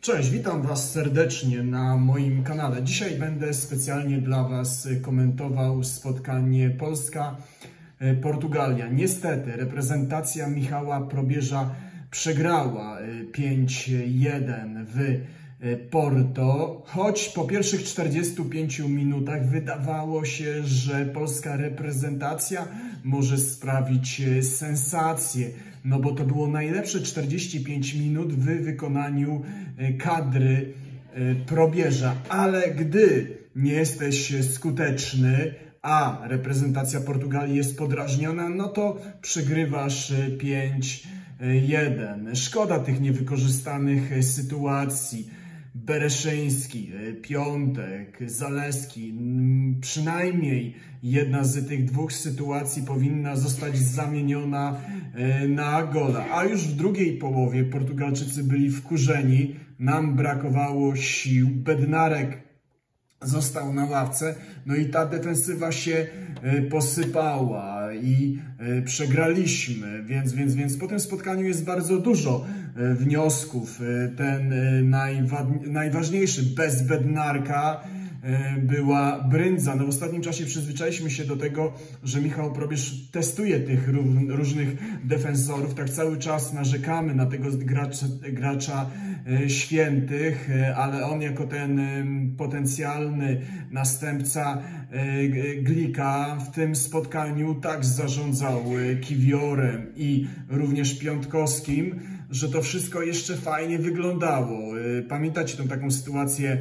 Cześć, witam Was serdecznie na moim kanale. Dzisiaj będę specjalnie dla Was komentował spotkanie Polska-Portugalia. Niestety reprezentacja Michała Probierza przegrała 5-1 w Porto, choć po pierwszych 45 minutach wydawało się, że polska reprezentacja może sprawić sensację, no bo to było najlepsze 45 minut w wykonaniu kadry probierza, ale gdy nie jesteś skuteczny, a reprezentacja Portugalii jest podrażniona, no to przegrywasz 5-1. Szkoda tych niewykorzystanych sytuacji. Bereszyński, Piątek, Zaleski, przynajmniej jedna z tych dwóch sytuacji powinna zostać zamieniona na gola. A już w drugiej połowie Portugalczycy byli wkurzeni, nam brakowało sił, Bednarek został na ławce, no i ta defensywa się posypała i przegraliśmy, więc, więc, więc po tym spotkaniu jest bardzo dużo wniosków. Ten najwa najważniejszy bez Bednarka była Bryndza. No w ostatnim czasie przyzwyczailiśmy się do tego, że Michał Probierz testuje tych różnych defensorów. Tak cały czas narzekamy na tego gracza, gracza świętych, ale on jako ten potencjalny następca Glika w tym spotkaniu tak zarządzał Kiwiorem i również Piątkowskim, że to wszystko jeszcze fajnie wyglądało. Pamiętacie tą taką sytuację,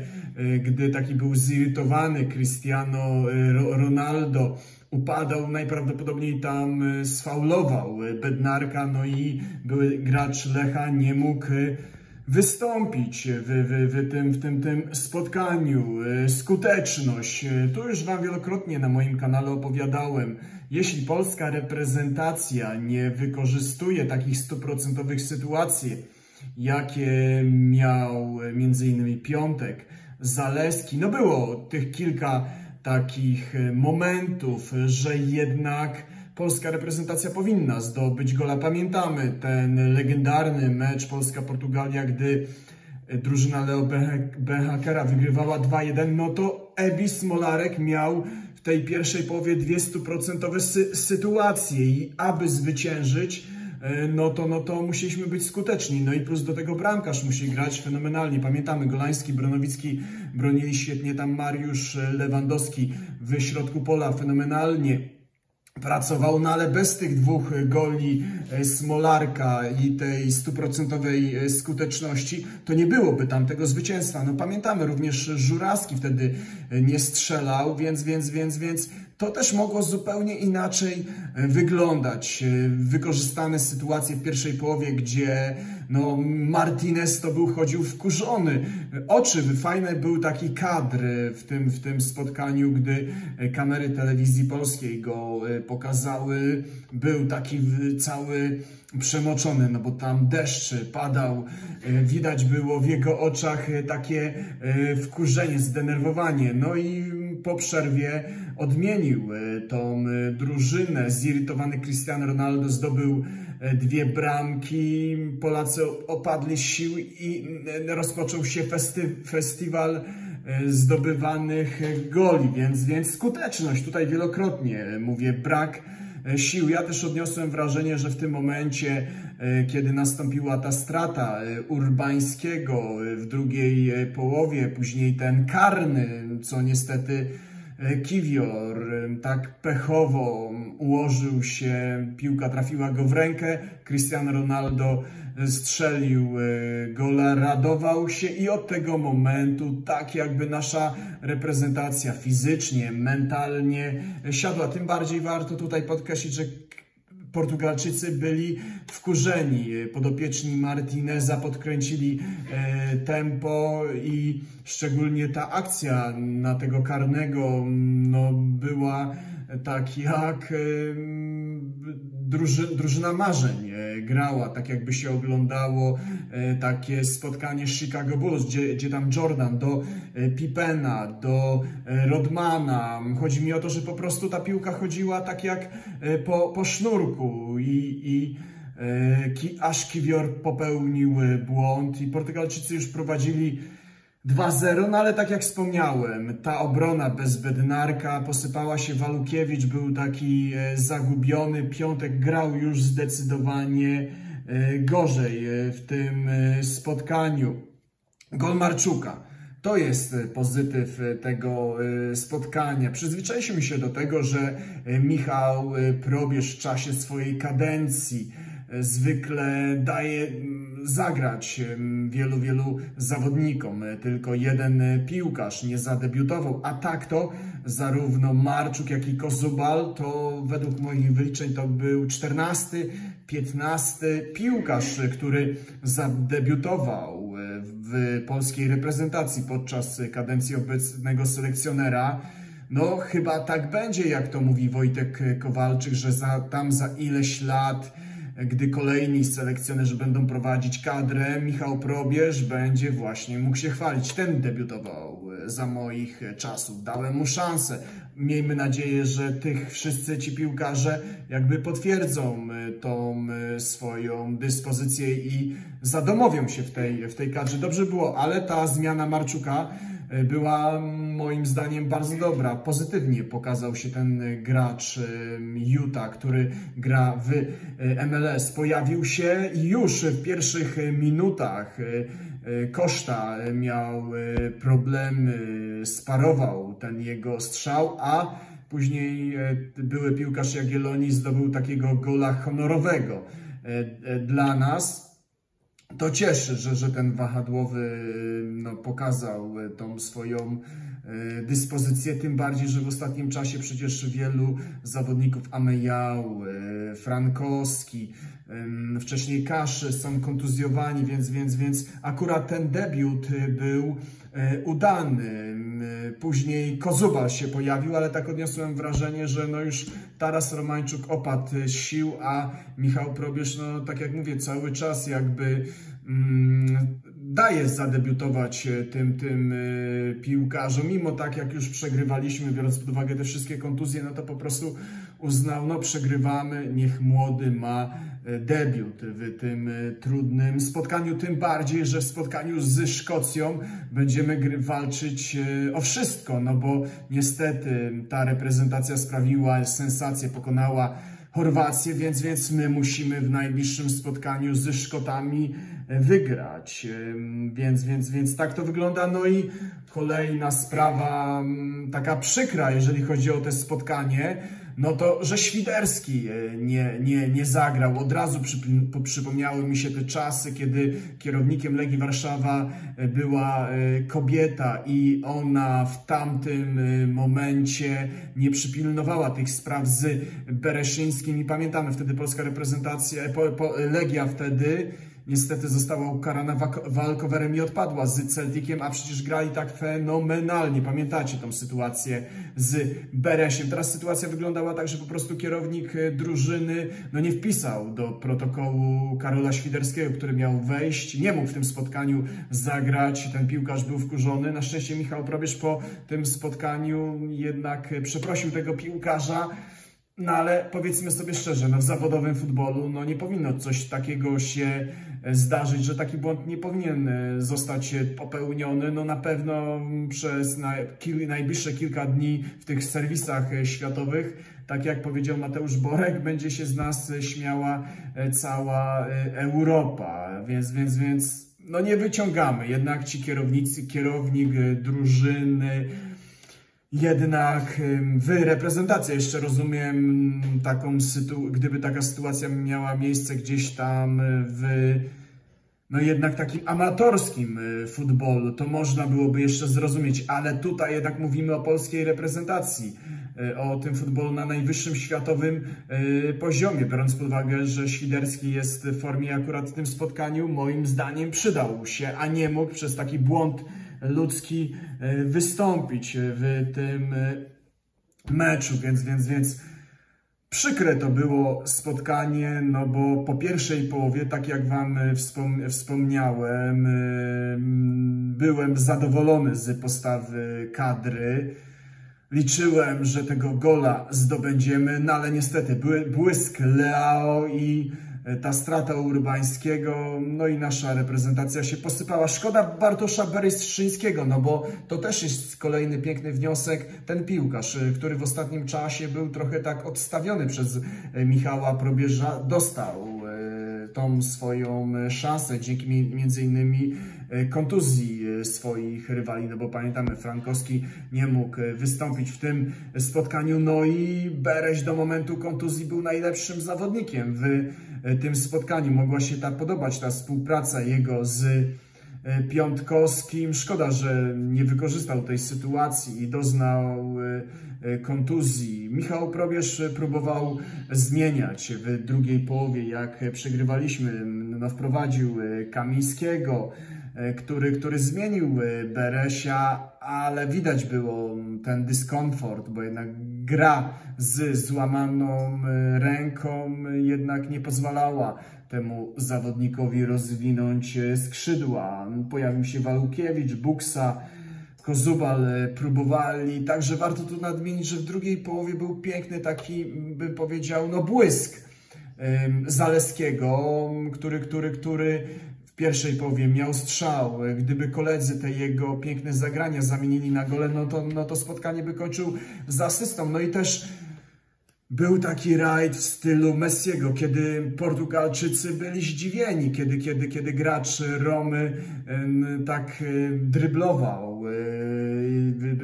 gdy taki był zirytowany Cristiano Ronaldo, upadał, najprawdopodobniej tam sfaulował Bednarka, no i były gracz Lecha nie mógł wystąpić w, w, w, tym, w tym, tym spotkaniu. Skuteczność. Tu już Wam wielokrotnie na moim kanale opowiadałem. Jeśli polska reprezentacja nie wykorzystuje takich stuprocentowych sytuacji, jakie miał m.in. Piątek, Zaleski, no było tych kilka takich momentów, że jednak polska reprezentacja powinna zdobyć gola. Pamiętamy ten legendarny mecz Polska-Portugalia, gdy drużyna Leo Benhakera wygrywała 2-1, no to Ebi Smolarek miał w tej pierwszej połowie dwie stuprocentowe sy sytuacje i aby zwyciężyć, no to, no to musieliśmy być skuteczni. No i plus do tego bramkarz musi grać fenomenalnie. Pamiętamy, Golański, Bronowicki bronili świetnie, tam Mariusz Lewandowski w środku pola fenomenalnie pracował, no ale bez tych dwóch goli Smolarka i tej stuprocentowej skuteczności, to nie byłoby tam tego zwycięstwa. No pamiętamy, również Żurawski wtedy nie strzelał, więc, więc, więc, więc to też mogło zupełnie inaczej wyglądać. Wykorzystane sytuacje w pierwszej połowie, gdzie no, Martinez to był, chodził wkurzony. Oczy, fajny był taki kadr w tym, w tym spotkaniu, gdy kamery telewizji polskiej go pokazały. Był taki cały przemoczony, no bo tam deszcz padał, widać było w jego oczach takie wkurzenie, zdenerwowanie. No i po przerwie odmienił tą drużynę. Zirytowany Cristiano Ronaldo zdobył dwie bramki. Polacy opadli sił i rozpoczął się festy, festiwal zdobywanych goli, więc, więc skuteczność tutaj wielokrotnie mówię, brak sił. Ja też odniosłem wrażenie, że w tym momencie, kiedy nastąpiła ta strata Urbańskiego w drugiej połowie, później ten karny, co niestety Kiwior tak pechowo ułożył się, piłka trafiła go w rękę, Cristiano Ronaldo strzelił gola, radował się i od tego momentu tak jakby nasza reprezentacja fizycznie, mentalnie siadła. Tym bardziej warto tutaj podkreślić, że Portugalczycy byli wkurzeni. Podopieczni Martineza podkręcili tempo i szczególnie ta akcja na tego karnego no, była tak jak druży, drużyna marzeń grała, tak jakby się oglądało takie spotkanie z Chicago Bulls, gdzie, gdzie tam Jordan do Pipena, do Rodmana. Chodzi mi o to, że po prostu ta piłka chodziła tak jak po, po sznurku i, i aż Kiwior popełnił błąd i Portugalczycy już prowadzili 2-0, no ale tak jak wspomniałem, ta obrona bez Bednarka posypała się Walukiewicz, był taki zagubiony, Piątek grał już zdecydowanie gorzej w tym spotkaniu. Gol Marczuka. To jest e, pozytyw e, tego e, spotkania. Przyzwyczailiśmy się do tego, że Michał Probierz w czasie swojej kadencji zwykle daje zagrać wielu, wielu zawodnikom. Tylko jeden piłkarz nie zadebiutował, a tak to zarówno Marczuk, jak i Kozubal to według moich wyliczeń to był 14, 15 piłkarz, który zadebiutował w polskiej reprezentacji podczas kadencji obecnego selekcjonera. No chyba tak będzie, jak to mówi Wojtek Kowalczyk, że za, tam za ileś lat gdy kolejni selekcjonerzy będą prowadzić kadrę, Michał Probierz będzie właśnie mógł się chwalić. Ten debiutował za moich czasów. Dałem mu szansę. Miejmy nadzieję, że tych wszyscy ci piłkarze jakby potwierdzą e, tą e, swoją dyspozycję i zadomowią się w tej, w tej kadrze. Dobrze było, ale ta zmiana Marczuka była moim zdaniem bardzo dobra. Pozytywnie pokazał się ten gracz Utah, który gra w MLS. Pojawił się już w pierwszych minutach. Koszta miał problemy, sparował ten jego strzał, a później były piłkarz Jagiellonii zdobył takiego gola honorowego dla nas to cieszy, że, że ten wahadłowy no, pokazał tą swoją dyspozycję, tym bardziej, że w ostatnim czasie przecież wielu zawodników Amejał, e, Frankowski, wcześniej Kaszy są kontuzjowani, więc, więc, więc akurat ten debiut był e, udany. Później Kozubal się pojawił, ale tak odniosłem wrażenie, że no już Taras Romańczuk opadł sił, a Michał Probierz, no tak jak mówię, cały czas jakby mm, daje zadebiutować tym, tym y, piłkarzom, mimo tak jak już przegrywaliśmy, biorąc pod uwagę te wszystkie kontuzje, no to po prostu uznał, no przegrywamy, niech młody ma e, debiut w tym e, trudnym spotkaniu, tym bardziej, że w spotkaniu z Szkocją będziemy walczyć e, o wszystko, no bo niestety ta reprezentacja sprawiła sensację, pokonała Chorwację, więc, więc my musimy w najbliższym spotkaniu ze Szkotami wygrać. Więc, więc, więc tak to wygląda. No i kolejna sprawa, taka przykra, jeżeli chodzi o to spotkanie, no to, że Świderski e, nie, nie, nie zagrał. Od razu przy, przypomniały mi się te czasy, kiedy kierownikiem Legii Warszawa e, była e, kobieta i ona w tamtym momencie nie przypilnowała tych spraw z Bereszyńskim i pamiętamy wtedy polska reprezentacja, Legia wtedy niestety została ukarana walkowerem i odpadła z Celticiem, a przecież grali tak fenomenalnie. Pamiętacie tą sytuację z Beresiem. Teraz sytuacja wyglądała tak, że po prostu kierownik e, drużyny no nie wpisał do protokołu Karola Świderskiego, który miał wejść. Nie mógł w tym spotkaniu zagrać. Ten piłkarz był wkurzony. Na szczęście Michał Probierz po tym spotkaniu jednak przeprosił tego piłkarza. No ale powiedzmy sobie szczerze, no w zawodowym futbolu no nie powinno coś takiego się e, zdarzyć, że taki błąd nie powinien e, zostać popełniony. No na pewno przez najbliższe kilka dni w tych serwisach e, światowych, tak jak powiedział Mateusz Borek, będzie się z nas śmiała cała Europa. Więc, więc, więc no nie wyciągamy. Jednak ci kierownicy, kierownik drużyny, jednak w reprezentacji jeszcze rozumiem taką sytuację, gdyby taka sytuacja miała miejsce gdzieś tam w no jednak takim amatorskim y, futbolu, to można byłoby jeszcze zrozumieć, ale tutaj jednak mówimy o polskiej reprezentacji, y, o tym futbolu na najwyższym światowym y, poziomie, biorąc pod uwagę, że Świderski jest w formie akurat w tym spotkaniu, moim zdaniem przydał się, a nie mógł przez taki błąd ludzki e, wystąpić w tym e, meczu, więc, więc, więc przykre to było spotkanie, no bo po pierwszej połowie, tak jak Wam wspom wspomniałem, e, byłem zadowolony z postawy kadry. Liczyłem, że tego gola zdobędziemy, no ale niestety błysk Leao i ta strata Urbańskiego, no i nasza reprezentacja się posypała. Szkoda Bartosza Berystrzyńskiego, no bo to też jest kolejny piękny wniosek. Ten piłkarz, który w ostatnim czasie był trochę tak odstawiony przez Michała Probierza, dostał tą swoją szansę dzięki między innymi E, kontuzji e, swoich rywali, no bo pamiętamy, Frankowski nie mógł e, wystąpić w tym spotkaniu, no i Bereś do momentu kontuzji był najlepszym zawodnikiem w tym spotkaniu. Mogła się ta podobać ta współpraca jego z Piątkowskim. Szkoda, że nie wykorzystał tej sytuacji i doznał kontuzji. Michał Probierz próbował zmieniać w drugiej połowie, jak przegrywaliśmy, no, wprowadził Kamińskiego, E, który, który zmienił e, Beresia, ale widać było ten dyskomfort, bo jednak gra z złamaną e, ręką jednak nie pozwalała temu zawodnikowi rozwinąć skrzydła. Pojawił się Walukiewicz, Buksa, Kozubal próbowali, także warto tu nadmienić, że w drugiej połowie był piękny taki, bym powiedział, no błysk Zaleskiego, który, który, który pierwszej połowie miał strzał, gdyby koledzy te jego piękne zagrania zamienili na gole, no to, no to spotkanie by kończył z asystą. No i też był taki rajd w stylu Messiego, kiedy Portugalczycy byli zdziwieni, kiedy, kiedy, kiedy gracz Romy tak dryblował,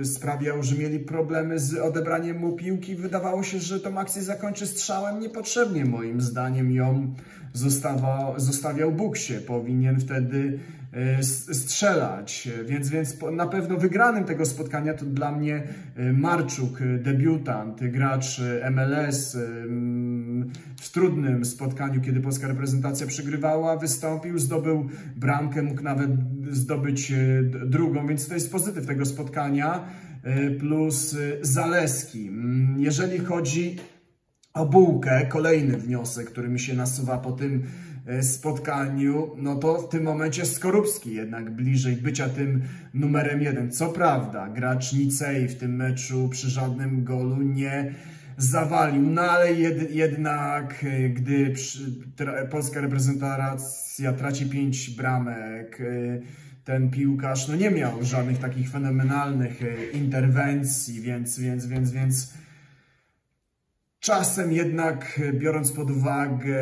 e, sprawiał, że mieli problemy z odebraniem mu piłki. Wydawało się, że tą akcję zakończy strzałem niepotrzebnie, moim zdaniem ją zostawał, zostawiał Buksie. Powinien wtedy e, strzelać, więc, więc na pewno wygranym tego spotkania to dla mnie e, Marczuk, debiutant, gracz MLS w trudnym spotkaniu, kiedy polska reprezentacja przegrywała, wystąpił, zdobył bramkę, mógł nawet zdobyć e, drugą, więc to jest pozytyw tego spotkania plus Zaleski. Mm, jeżeli chodzi o bułkę, kolejny wniosek, który mi się nasuwa po tym e, spotkaniu, no to w tym momencie Skorupski jednak bliżej bycia tym numerem jeden. Co prawda, gracz Nicei w tym meczu przy żadnym golu nie zawalił, no ale jed, jednak e, gdy przy, tra, polska reprezentacja traci pięć bramek, e, ten piłkarz no nie miał żadnych takich fenomenalnych interwencji, więc, więc, więc, więc Czasem jednak, e, biorąc pod uwagę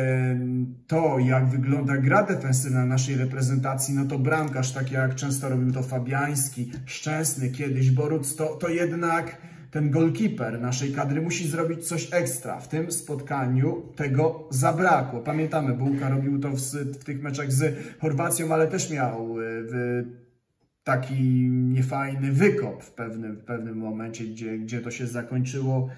to, jak wygląda gra defensywna naszej reprezentacji, no to bramkarz, tak jak często robił to Fabiański, Szczęsny kiedyś, Boruc, to, to jednak ten golkiper naszej kadry musi zrobić coś ekstra. W tym spotkaniu tego zabrakło. Pamiętamy, Bułka robił to w, w tych meczach z Chorwacją, ale też miał e, taki niefajny wykop w pewnym, w pewnym momencie, gdzie, gdzie to się zakończyło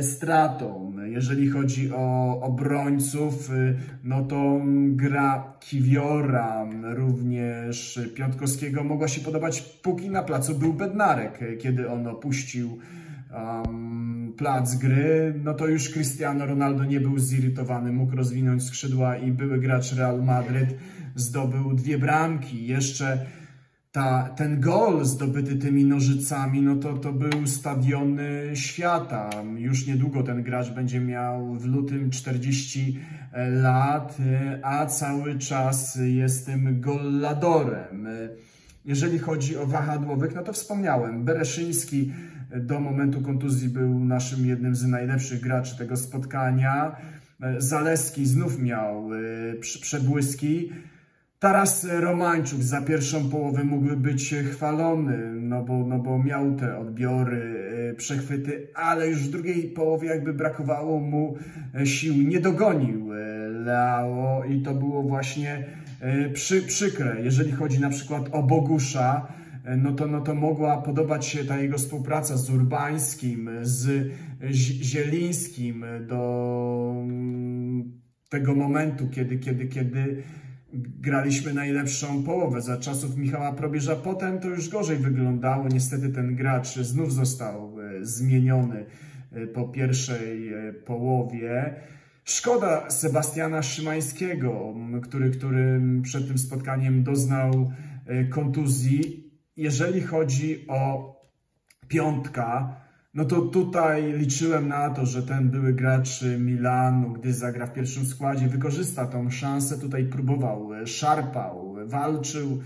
stratą. Jeżeli chodzi o obrońców, e, no to gra Kiwiora, również Piątkowskiego mogła się podobać, póki na placu był Bednarek. E, kiedy on opuścił um, plac gry, no to już Cristiano Ronaldo nie był zirytowany, mógł rozwinąć skrzydła i były gracz Real Madryd zdobył dwie bramki. Jeszcze ta, ten gol zdobyty tymi nożycami, no to, to był stadiony świata. Już niedługo ten gracz będzie miał w lutym 40 lat, a cały czas jest tym golladorem. Jeżeli chodzi o wahadłowych, no to wspomniałem, Bereszyński do momentu kontuzji był naszym jednym z najlepszych graczy tego spotkania. Zaleski znów miał e, przebłyski. Taras Romańczuk za pierwszą połowę mógłby być chwalony, no bo, no bo miał te odbiory, e, przechwyty, ale już w drugiej połowie jakby brakowało mu e, sił. Nie dogonił e, Leao i to było właśnie przy, przykre. Jeżeli chodzi na przykład o Bogusza, no to, no to mogła podobać się ta jego współpraca z Urbańskim, z Zielińskim do mm, tego momentu, kiedy, kiedy, kiedy graliśmy najlepszą połowę za czasów Michała Probierza. Potem to już gorzej wyglądało. Niestety ten gracz znów został e, zmieniony e, po pierwszej e, połowie. Szkoda Sebastiana Szymańskiego, który, który przed tym spotkaniem doznał kontuzji. Jeżeli chodzi o piątka, no to tutaj liczyłem na to, że ten były gracz Milanu, gdy zagra w pierwszym składzie, wykorzysta tą szansę. Tutaj próbował, szarpał, walczył,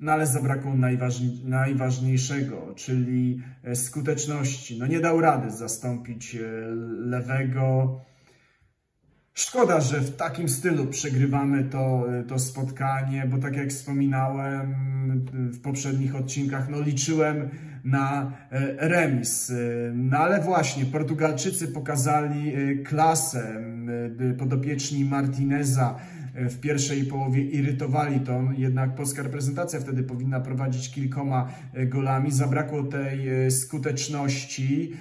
no ale zabrakło najważniejszego, czyli skuteczności. No nie dał rady zastąpić lewego. Szkoda, że w takim stylu przegrywamy to, to spotkanie, bo tak jak wspominałem w poprzednich odcinkach, no liczyłem na e, remis. No ale właśnie, Portugalczycy pokazali klasę. Podopieczni Martineza w pierwszej połowie irytowali to, jednak polska reprezentacja wtedy powinna prowadzić kilkoma golami. Zabrakło tej skuteczności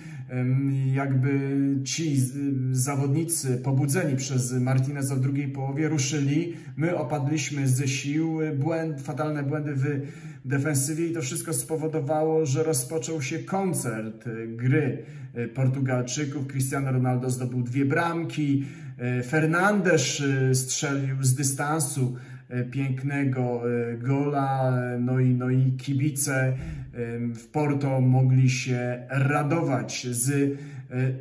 jakby ci zawodnicy pobudzeni przez Martineza w drugiej połowie ruszyli, my opadliśmy ze sił, błęd, fatalne błędy w defensywie i to wszystko spowodowało, że rozpoczął się koncert gry Portugalczyków. Cristiano Ronaldo zdobył dwie bramki, Fernandes strzelił z dystansu pięknego gola, no i, no i kibice w Porto mogli się radować z e,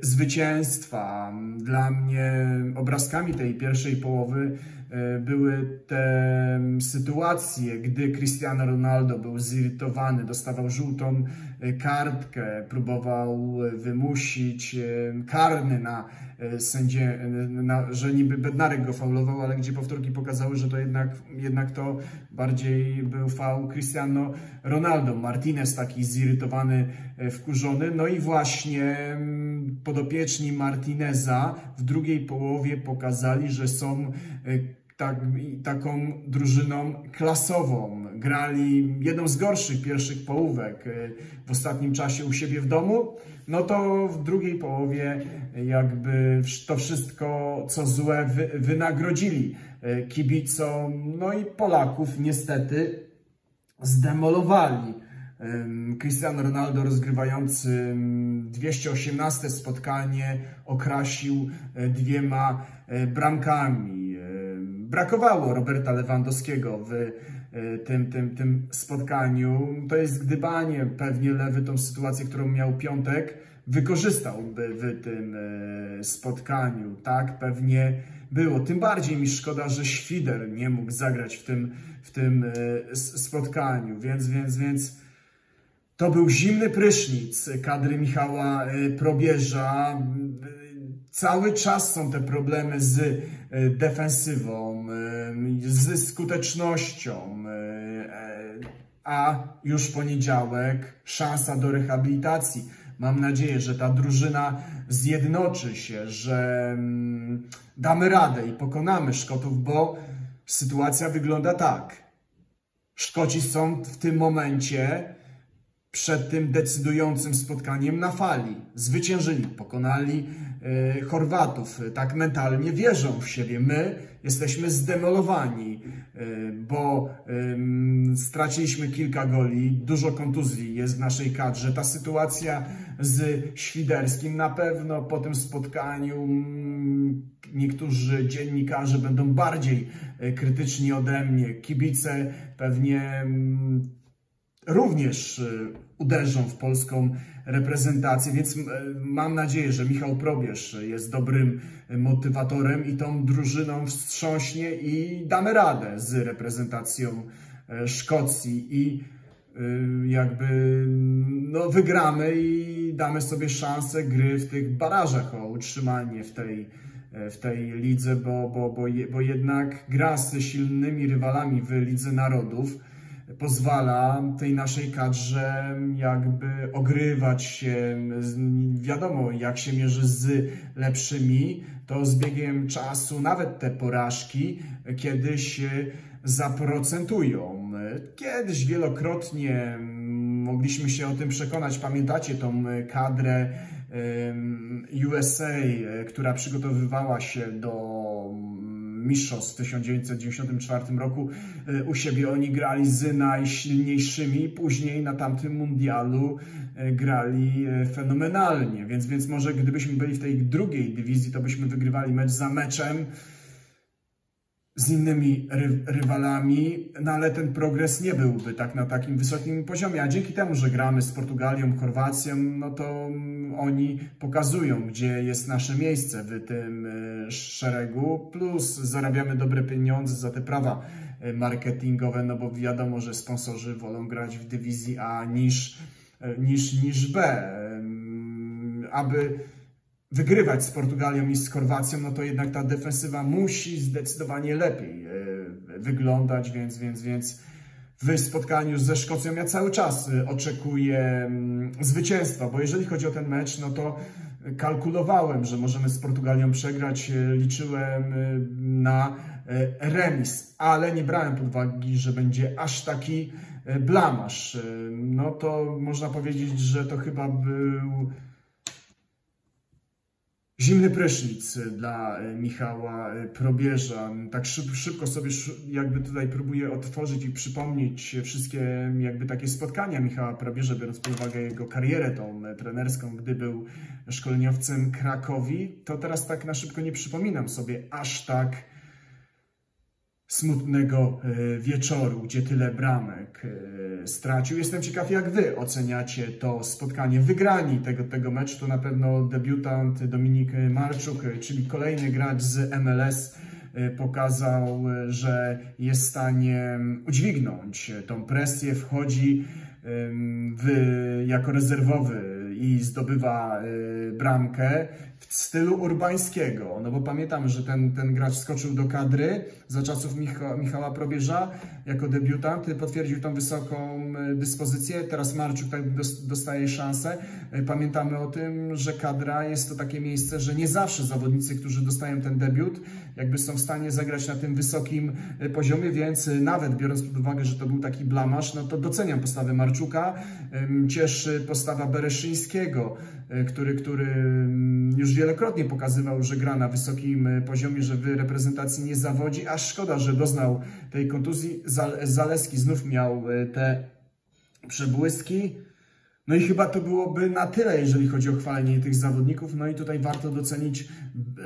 zwycięstwa. Dla mnie obrazkami tej pierwszej połowy e, były te sytuacje, gdy Cristiano Ronaldo był zirytowany, dostawał żółtą e, kartkę, próbował wymusić karny na sędzie, na, że niby Bednarek go faulował, ale gdzie powtórki pokazały, że to jednak, jednak to bardziej był faul Cristiano Ronaldo. Martinez taki zirytowany, wkurzony. No i właśnie mm, podopieczni Martineza w drugiej połowie pokazali, że są tak, taką drużyną klasową. Grali jedną z gorszych pierwszych połówek w ostatnim czasie u siebie w domu, no to w drugiej połowie jakby to wszystko, co złe, wy, wynagrodzili e, kibicom, no i Polaków niestety zdemolowali. Cristiano Ronaldo rozgrywający 218 spotkanie okrasił e, dwiema bramkami. Brakowało Roberta Lewandowskiego w E, tym, tym, tym spotkaniu. To jest gdybanie. Pewnie Lewy tą sytuację, którą miał piątek, wykorzystałby w tym e, spotkaniu. Tak, pewnie było. Tym bardziej mi szkoda, że Świder nie mógł zagrać w tym, w tym e, spotkaniu. Więc, więc, więc to był zimny prysznic kadry Michała Probierza. Cały czas są te problemy z defensywą, z skutecznością, a już poniedziałek szansa do rehabilitacji. Mam nadzieję, że ta drużyna zjednoczy się, że mm, damy radę i pokonamy Szkotów, bo sytuacja wygląda tak. Szkoci są w tym momencie przed tym decydującym spotkaniem na fali. Zwyciężyli, pokonali y, Chorwatów. Tak mentalnie wierzą w siebie. My jesteśmy zdemolowani, y, bo straciliśmy kilka goli, dużo kontuzji jest w naszej kadrze. Ta sytuacja z Świderskim na pewno po tym spotkaniu mm, niektórzy dziennikarze będą bardziej krytyczni ode mnie. Kibice pewnie mm, również uderzą w polską reprezentację, więc mam nadzieję, że Michał Probierz jest dobrym motywatorem i tą drużyną wstrząśnie i damy radę z reprezentacją e, Szkocji i e, jakby no, wygramy i damy sobie szansę gry w tych barażach o utrzymanie w tej, e, w tej lidze, bo, bo, bo, bo jednak gra z silnymi rywalami w Lidze Narodów pozwala tej naszej kadrze jakby ogrywać się, wiadomo jak się mierzy z lepszymi, to z biegiem czasu nawet te porażki kiedyś zaprocentują. Kiedyś wielokrotnie mogliśmy się o tym przekonać, pamiętacie tą kadrę USA, która przygotowywała się do mistrzostw w 1994 roku e, u siebie oni grali z najsilniejszymi, później na tamtym mundialu e, grali e, fenomenalnie, więc, więc może gdybyśmy byli w tej drugiej dywizji, to byśmy wygrywali mecz za meczem z innymi ry rywalami, no ale ten progres nie byłby tak na takim wysokim poziomie, a dzięki temu, że gramy z Portugalią, Chorwacją, no to oni pokazują, gdzie jest nasze miejsce w tym e, szeregu, plus zarabiamy dobre pieniądze za te prawa e, marketingowe, no bo wiadomo, że sponsorzy wolą grać w dywizji A niż, e, niż, niż B. Aby wygrywać z Portugalią i z Chorwacją, no to jednak ta defensywa musi zdecydowanie lepiej wyglądać, więc, więc, więc w spotkaniu ze Szkocją ja cały czas y, oczekuję mm, zwycięstwa, bo jeżeli chodzi o ten mecz, no to kalkulowałem, że możemy z Portugalią przegrać, y, liczyłem y, na remis, ale nie brałem pod uwagę, że będzie aż taki blamasz. No to można powiedzieć, że to chyba był Zimny prysznic dla e, Michała e, Probierza. Tak szybko sobie jakby tutaj próbuję otworzyć i przypomnieć wszystkie jakby takie spotkania Michała Probierza, biorąc pod uwagę jego karierę tą e, trenerską, gdy był szkoleniowcem Krakowi, to teraz tak na szybko nie przypominam sobie aż tak smutnego e, wieczoru, gdzie tyle bramek e, stracił. Jestem ciekaw, jak wy oceniacie to spotkanie. Wygrani tego, tego meczu to na pewno debiutant Dominik Marczuk, czyli kolejny gracz z MLS, e, pokazał, że jest w stanie udźwignąć tą presję, wchodzi w, jako rezerwowy i zdobywa bramkę w stylu urbańskiego, no bo pamiętam, że ten, ten gracz skoczył do kadry za czasów Micha, Michała Probierza jako debiutant, potwierdził tą wysoką e, dyspozycję, teraz Marczuk tak dostaje szansę. E, pamiętamy o tym, że kadra jest to takie miejsce, że nie zawsze zawodnicy, którzy dostają ten debiut, jakby są w stanie zagrać na tym wysokim e, poziomie, więc nawet biorąc pod uwagę, że to był taki blamasz, no to doceniam postawę Marczuka, cieszy postawa Bereszyńskiego, który, który już wielokrotnie pokazywał, że gra na wysokim poziomie, że w reprezentacji nie zawodzi, a szkoda, że doznał tej kontuzji. Zaleski znów miał e, te przebłyski. No i chyba to byłoby na tyle, jeżeli chodzi o chwalenie tych zawodników. No i tutaj warto docenić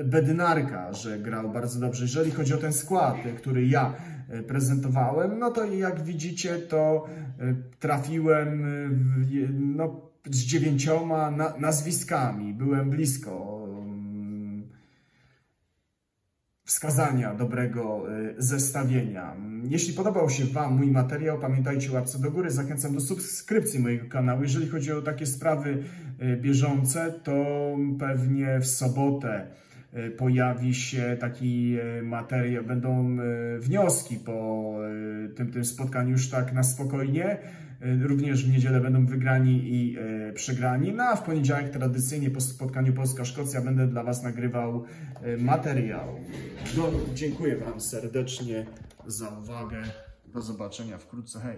Bedynarka, że grał bardzo dobrze. Jeżeli chodzi o ten skład, który ja e, prezentowałem, no to jak widzicie, to e, trafiłem no, z dziewięcioma nazwiskami. Byłem blisko wskazania dobrego y, zestawienia. Jeśli podobał się Wam mój materiał, pamiętajcie łapce do góry. Zachęcam do subskrypcji mojego kanału. Jeżeli chodzi o takie sprawy bieżące, to pewnie w sobotę pojawi się taki materiał, będą wnioski po tym, tym spotkaniu już tak na spokojnie. Również w niedzielę będą wygrani i e, przegrani. No a w poniedziałek tradycyjnie po spotkaniu Polska-Szkocja będę dla Was nagrywał e, materiał. No, dziękuję Wam serdecznie za uwagę. Do zobaczenia wkrótce. Hej!